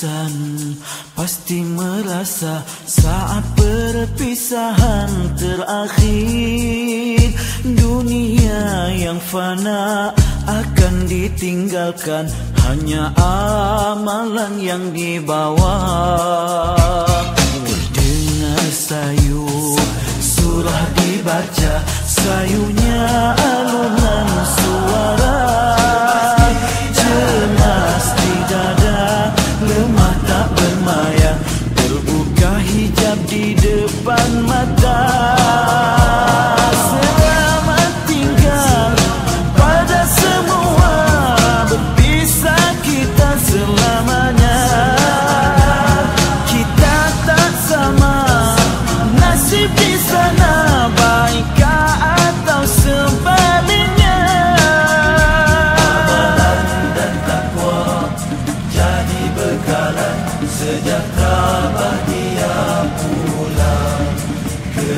insan pasti merasa saat perpisahan terakhir. Dunia yang fana akan ditinggalkan hanya amalan yang dibawa dengar sayu surah dibaca sayunya tak bermain sejahtera bahagia pulang ke